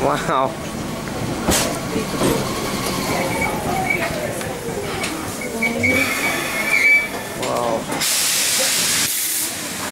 Wow.